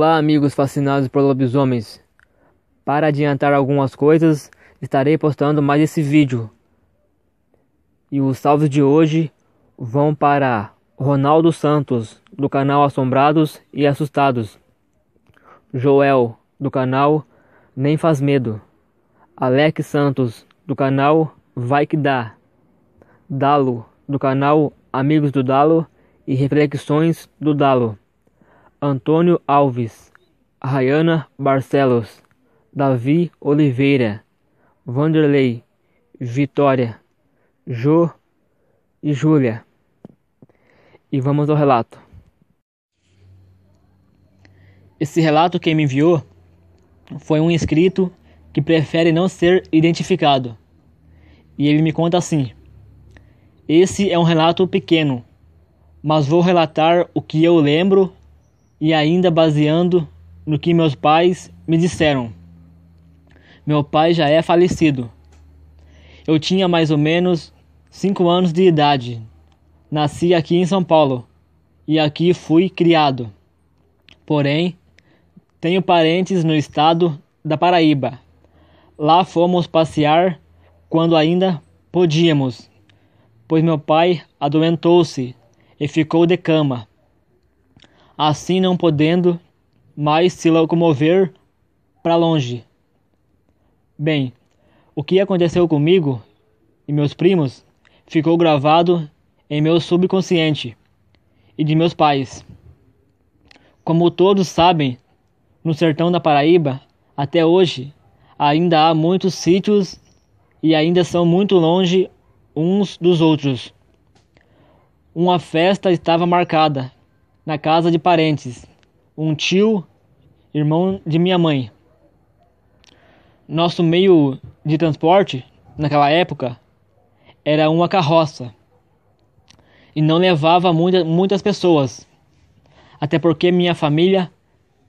Olá, amigos fascinados por lobisomens. Para adiantar algumas coisas, estarei postando mais esse vídeo. E os salves de hoje vão para Ronaldo Santos, do canal Assombrados e Assustados. Joel, do canal Nem Faz Medo. Alex Santos, do canal Vai Que Dá. Dalo, do canal Amigos do Dalo e Reflexões do Dalo. Antônio Alves, Rayana Barcelos, Davi Oliveira, Vanderlei, Vitória, Jô e Júlia. E vamos ao relato. Esse relato quem me enviou foi um inscrito que prefere não ser identificado. E ele me conta assim: Esse é um relato pequeno, mas vou relatar o que eu lembro e ainda baseando no que meus pais me disseram. Meu pai já é falecido. Eu tinha mais ou menos cinco anos de idade. Nasci aqui em São Paulo e aqui fui criado. Porém, tenho parentes no estado da Paraíba. Lá fomos passear quando ainda podíamos, pois meu pai adoentou-se e ficou de cama assim não podendo mais se locomover para longe. Bem, o que aconteceu comigo e meus primos ficou gravado em meu subconsciente e de meus pais. Como todos sabem, no sertão da Paraíba, até hoje, ainda há muitos sítios e ainda são muito longe uns dos outros. Uma festa estava marcada na casa de parentes, um tio, irmão de minha mãe. Nosso meio de transporte, naquela época, era uma carroça e não levava muita, muitas pessoas, até porque minha família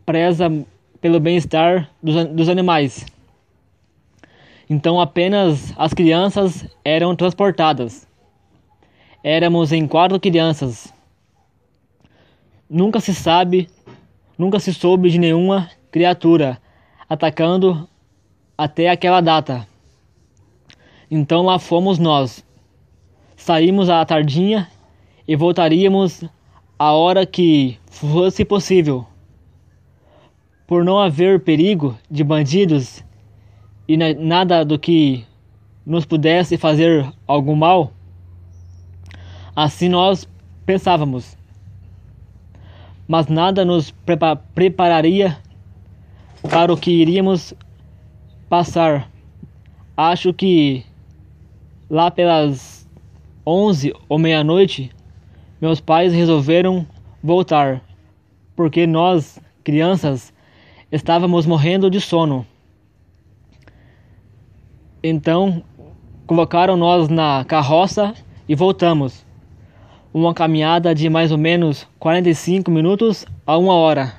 preza pelo bem-estar dos, dos animais. Então apenas as crianças eram transportadas. Éramos em quatro crianças Nunca se sabe, nunca se soube de nenhuma criatura atacando até aquela data. Então lá fomos nós. Saímos à tardinha e voltaríamos a hora que fosse possível. Por não haver perigo de bandidos e nada do que nos pudesse fazer algum mal, assim nós pensávamos mas nada nos prepa prepararia para o que iríamos passar. Acho que lá pelas onze ou meia-noite, meus pais resolveram voltar, porque nós, crianças, estávamos morrendo de sono. Então, colocaram nós na carroça e voltamos uma caminhada de mais ou menos 45 minutos a uma hora.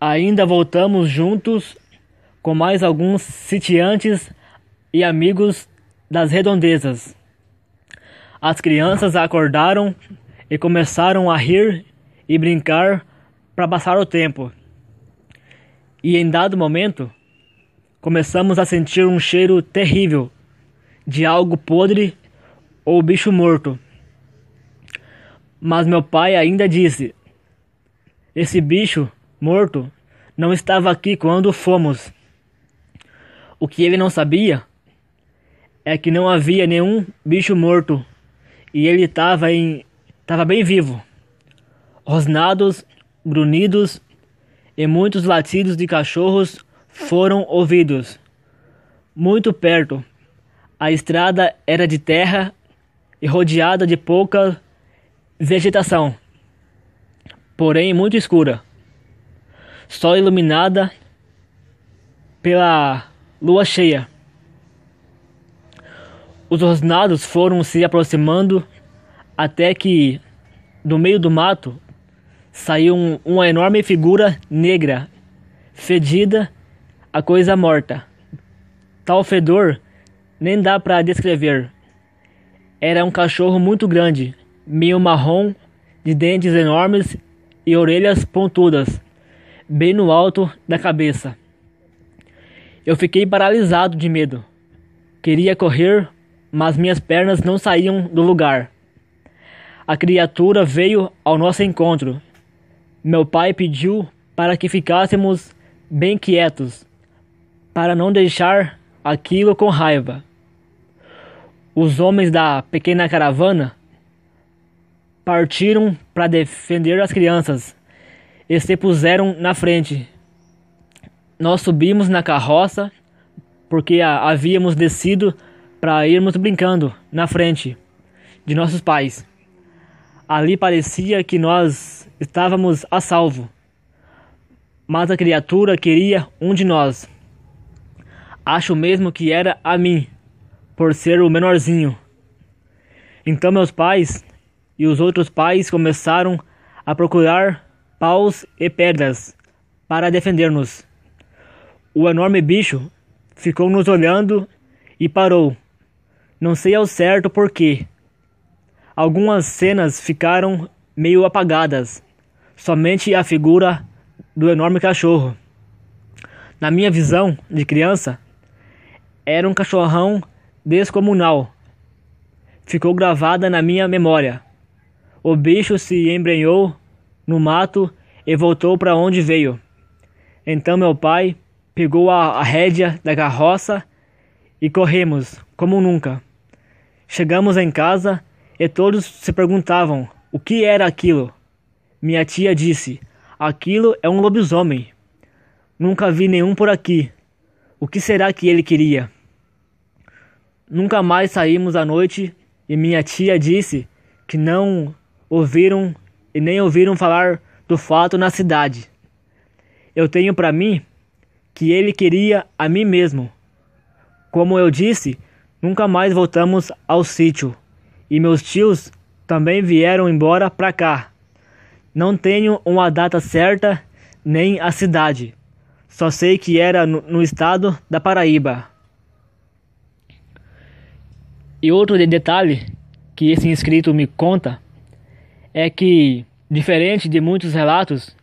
Ainda voltamos juntos com mais alguns sitiantes e amigos das redondezas. As crianças acordaram e começaram a rir e brincar para passar o tempo. E em dado momento, começamos a sentir um cheiro terrível de algo podre ou bicho morto. Mas meu pai ainda disse: Esse bicho morto não estava aqui quando fomos. O que ele não sabia é que não havia nenhum bicho morto e ele estava em estava bem vivo. Rosnados, grunhidos e muitos latidos de cachorros foram ouvidos. Muito perto, a estrada era de terra e rodeada de pouca vegetação, porém muito escura, só iluminada pela lua cheia. Os rosnados foram se aproximando até que, do meio do mato, saiu um, uma enorme figura negra, fedida, a coisa morta. Tal fedor nem dá para descrever. Era um cachorro muito grande, meio marrom, de dentes enormes e orelhas pontudas, bem no alto da cabeça. Eu fiquei paralisado de medo. Queria correr, mas minhas pernas não saíam do lugar. A criatura veio ao nosso encontro. Meu pai pediu para que ficássemos bem quietos, para não deixar aquilo com raiva. Os homens da pequena caravana partiram para defender as crianças e se puseram na frente. Nós subimos na carroça porque havíamos descido para irmos brincando na frente de nossos pais. Ali parecia que nós estávamos a salvo, mas a criatura queria um de nós. Acho mesmo que era a mim, por ser o menorzinho. Então meus pais e os outros pais começaram a procurar paus e pedras para defender-nos. O enorme bicho ficou nos olhando e parou. Não sei ao certo porquê. Algumas cenas ficaram meio apagadas, somente a figura do enorme cachorro. Na minha visão de criança, era um cachorrão descomunal. Ficou gravada na minha memória. O bicho se embrenhou no mato e voltou para onde veio. Então meu pai pegou a, rédea da carroça e corremos, como nunca. Chegamos em casa e todos se perguntavam o que era aquilo. Minha tia disse: Aquilo é um lobisomem. Nunca vi nenhum por aqui. O que será que ele queria? Nunca mais saímos à noite e minha tia disse que não ouviram e nem ouviram falar do fato na cidade. Eu tenho para mim que ele queria a mim mesmo. Como eu disse, nunca mais voltamos ao sítio e meus tios também vieram embora para cá. Não tenho uma data certa nem a cidade. Só sei que era no, estado da Paraíba. E outro detalhe que esse inscrito me conta é que, diferente de muitos relatos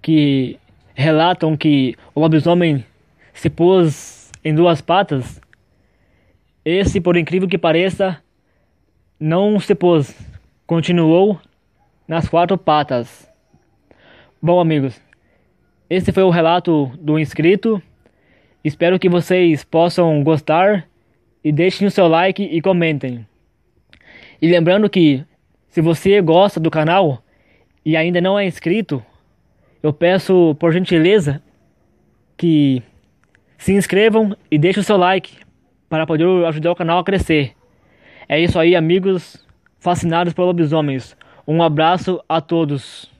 que relatam que o lobisomem se pôs em duas patas, esse, por incrível que pareça, não se pôs, continuou nas quatro patas. Bom, amigos, esse foi o relato do inscrito. Espero que vocês possam gostar e deixem o seu like e comentem. E lembrando que se você gosta do canal e ainda não é inscrito, eu peço por gentileza que se inscrevam e deixem o seu like para poder ajudar o canal a crescer. É isso aí, amigos fascinados por lobisomens. Um abraço a todos.